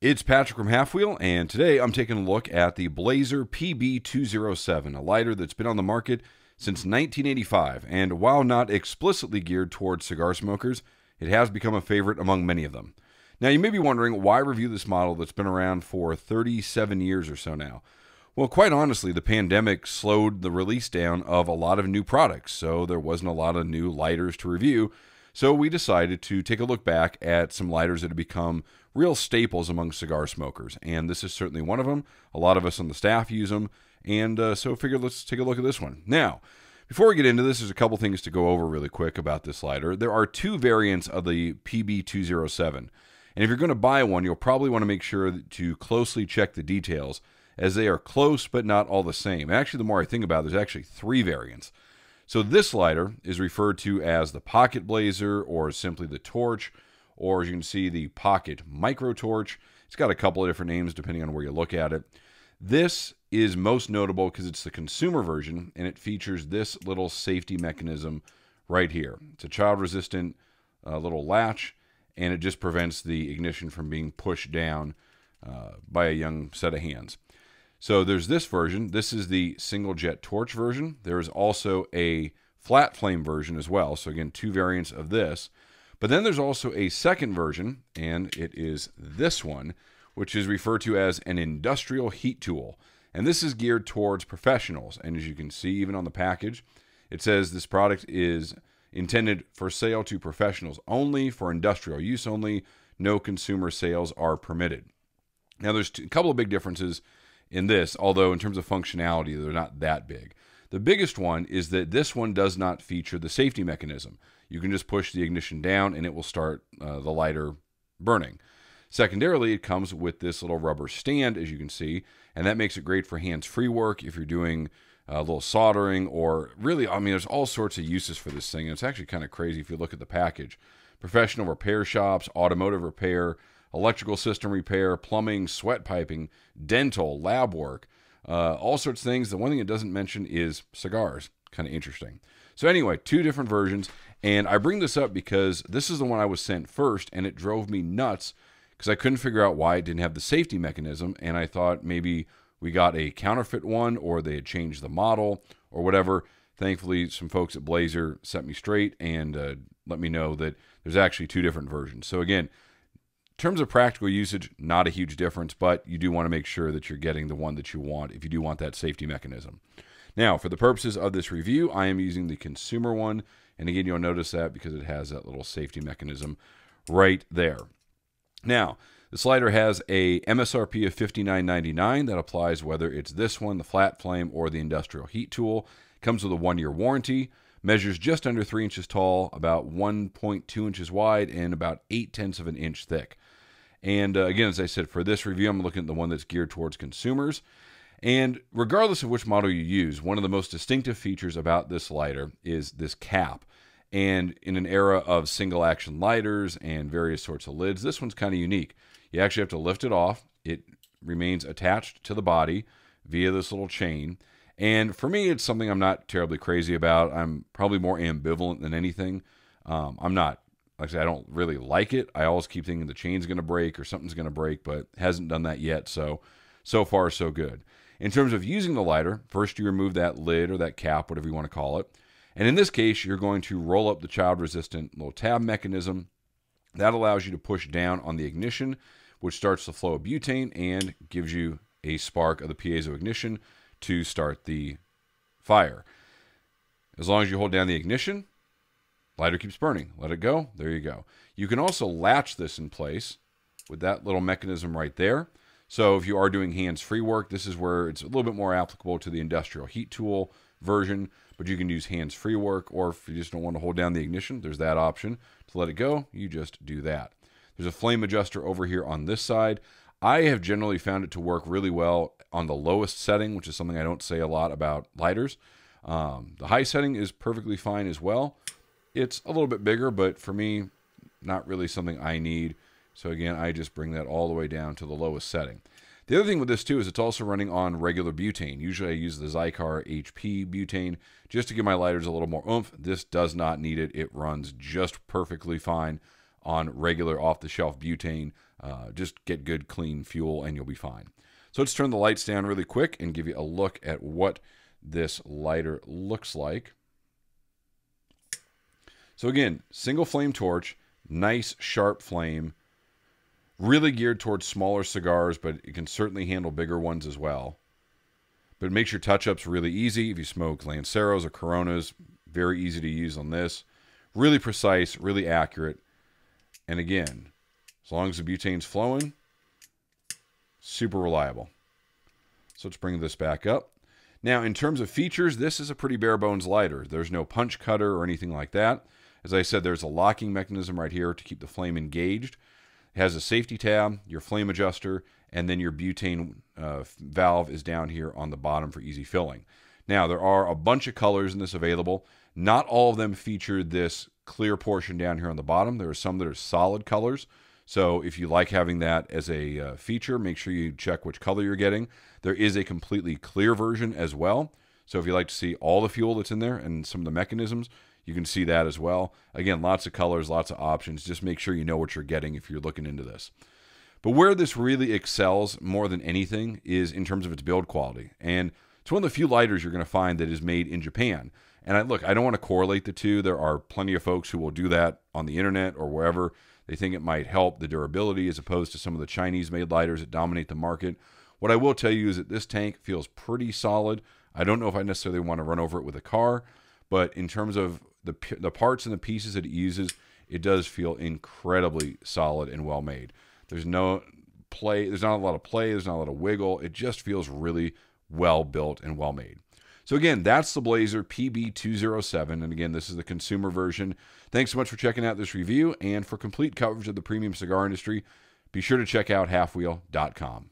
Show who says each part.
Speaker 1: It's Patrick from halfwheel, and today I'm taking a look at the Blazer PB207, a lighter that's been on the market since 1985. And while not explicitly geared towards cigar smokers, it has become a favorite among many of them. Now, you may be wondering why review this model that's been around for 37 years or so now. Well, quite honestly, the pandemic slowed the release down of a lot of new products, so there wasn't a lot of new lighters to review. So we decided to take a look back at some lighters that have become real staples among cigar smokers, and this is certainly one of them. A lot of us on the staff use them, and uh, so figured let's take a look at this one. Now, before we get into this, there's a couple things to go over really quick about this lighter. There are two variants of the PB207, and if you're going to buy one, you'll probably want to make sure to closely check the details, as they are close but not all the same. Actually, the more I think about it, there's actually three variants. So this lighter is referred to as the Pocket Blazer or simply the Torch, or as you can see, the Pocket Micro Torch. It's got a couple of different names depending on where you look at it. This is most notable because it's the consumer version and it features this little safety mechanism right here. It's a child resistant uh, little latch and it just prevents the ignition from being pushed down uh, by a young set of hands. So there's this version. This is the single jet torch version. There is also a flat flame version as well. So again, two variants of this. But then there's also a second version, and it is this one, which is referred to as an industrial heat tool. And this is geared towards professionals. And as you can see, even on the package, it says this product is intended for sale to professionals only, for industrial use only. No consumer sales are permitted. Now, there's a couple of big differences in this, although in terms of functionality, they're not that big. The biggest one is that this one does not feature the safety mechanism. You can just push the ignition down and it will start uh, the lighter burning. Secondarily, it comes with this little rubber stand, as you can see, and that makes it great for hands-free work if you're doing a little soldering or really, I mean, there's all sorts of uses for this thing. And it's actually kind of crazy if you look at the package. Professional repair shops, automotive repair, electrical system repair, plumbing, sweat piping, dental, lab work, uh, all sorts of things. The one thing it doesn't mention is cigars. Kind of interesting. So, anyway, two different versions. And I bring this up because this is the one I was sent first, and it drove me nuts because I couldn't figure out why it didn't have the safety mechanism. And I thought maybe we got a counterfeit one or they had changed the model or whatever. Thankfully, some folks at Blazer set me straight and uh, let me know that there's actually two different versions. So, again, terms of practical usage, not a huge difference, but you do want to make sure that you're getting the one that you want if you do want that safety mechanism. Now, for the purposes of this review, I am using the consumer one. And again, you'll notice that because it has that little safety mechanism right there. Now, the slider has a MSRP of $59.99 that applies whether it's this one, the flat flame, or the industrial heat tool. Comes with a one-year warranty measures just under three inches tall, about 1.2 inches wide, and about eight tenths of an inch thick. And uh, again, as I said, for this review, I'm looking at the one that's geared towards consumers. And regardless of which model you use, one of the most distinctive features about this lighter is this cap. And in an era of single action lighters and various sorts of lids, this one's kind of unique. You actually have to lift it off. It remains attached to the body via this little chain. And for me, it's something I'm not terribly crazy about. I'm probably more ambivalent than anything. Um, I'm not, like I said, I don't really like it. I always keep thinking the chain's going to break or something's going to break, but hasn't done that yet. So, so far, so good. In terms of using the lighter, first you remove that lid or that cap, whatever you want to call it. And in this case, you're going to roll up the child resistant little tab mechanism. That allows you to push down on the ignition, which starts the flow of butane and gives you a spark of the piezo ignition to start the fire. As long as you hold down the ignition, lighter keeps burning. Let it go. There you go. You can also latch this in place with that little mechanism right there. So if you are doing hands-free work, this is where it's a little bit more applicable to the industrial heat tool version, but you can use hands-free work, or if you just don't want to hold down the ignition, there's that option. To let it go, you just do that. There's a flame adjuster over here on this side. I have generally found it to work really well on the lowest setting, which is something I don't say a lot about lighters. Um, the high setting is perfectly fine as well. It's a little bit bigger, but for me, not really something I need. So again, I just bring that all the way down to the lowest setting. The other thing with this too is it's also running on regular butane. Usually I use the Xikar HP butane just to give my lighters a little more oomph. This does not need it. It runs just perfectly fine on regular off-the-shelf butane. Uh, just get good, clean fuel, and you'll be fine. So let's turn the lights down really quick and give you a look at what this lighter looks like. So again, single flame torch, nice sharp flame, really geared towards smaller cigars, but it can certainly handle bigger ones as well. But it makes your touch-ups really easy. If you smoke Lanceros or Coronas, very easy to use on this. Really precise, really accurate. And again, as long as the butane's flowing, super reliable. So let's bring this back up. Now, in terms of features, this is a pretty bare bones lighter. There's no punch cutter or anything like that. As I said, there's a locking mechanism right here to keep the flame engaged. It has a safety tab, your flame adjuster, and then your butane uh, valve is down here on the bottom for easy filling. Now, there are a bunch of colors in this available. Not all of them feature this clear portion down here on the bottom. There are some that are solid colors. So if you like having that as a uh, feature, make sure you check which color you're getting. There is a completely clear version as well. So if you like to see all the fuel that's in there and some of the mechanisms, you can see that as well. Again, lots of colors, lots of options. Just make sure you know what you're getting if you're looking into this. But where this really excels more than anything is in terms of its build quality. And it's one of the few lighters you're going to find that is made in Japan. And I look, I don't want to correlate the two. There are plenty of folks who will do that on the internet or wherever. They think it might help the durability as opposed to some of the Chinese made lighters that dominate the market. What I will tell you is that this tank feels pretty solid. I don't know if I necessarily want to run over it with a car, but in terms of the the parts and the pieces that it uses, it does feel incredibly solid and well made. There's no play, there's not a lot of play, there's not a lot of wiggle. It just feels really well built and well made. So again, that's the Blazer PB207 and again, this is the consumer version. Thanks so much for checking out this review and for complete coverage of the premium cigar industry, be sure to check out halfwheel.com.